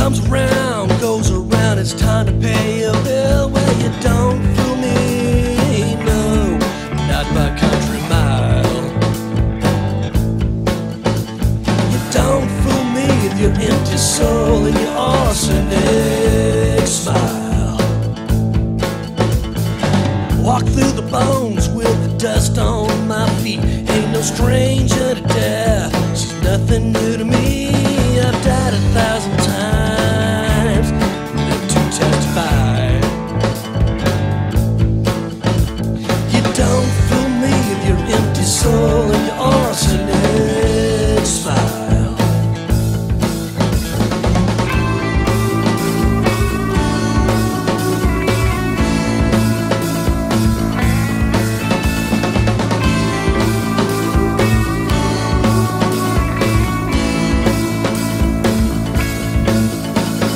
comes around, goes around, it's time to pay a bill. Well, you don't fool me, no, not by country mile. You don't fool me with your empty soul and your arsenic smile. Walk through the bones with the dust on my feet. Ain't no stranger to death, she's nothing new to me. I've died a thousand.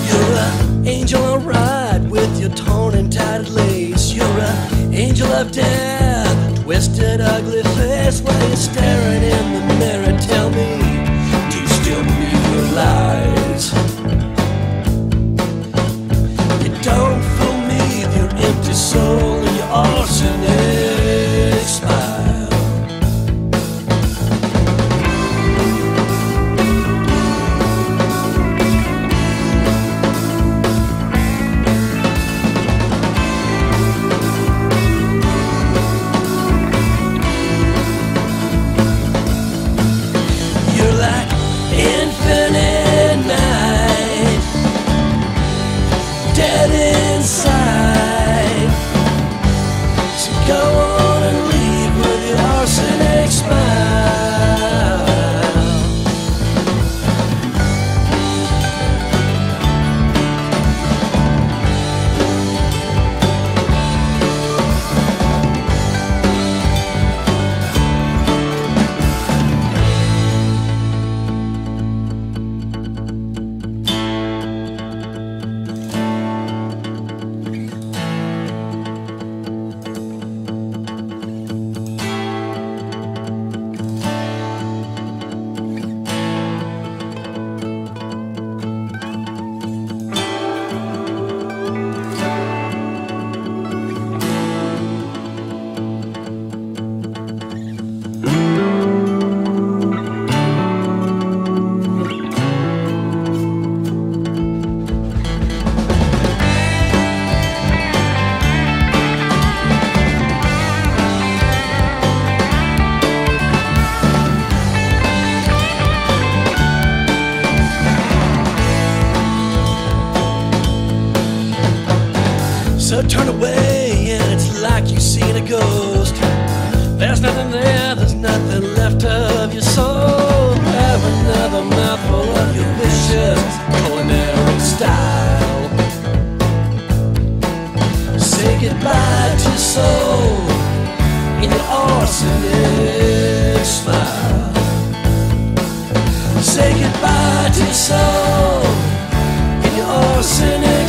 You're an angel on ride with your torn and lace. You're an angel of death, twisted, ugly face. While you're staring your soul turn away, and it's like you've seen a ghost. There's nothing there, there's nothing left of your soul. Have another mouthful of your vicious culinary style. Say goodbye to your soul in your arsenic smile. Say goodbye to your soul in your arsenic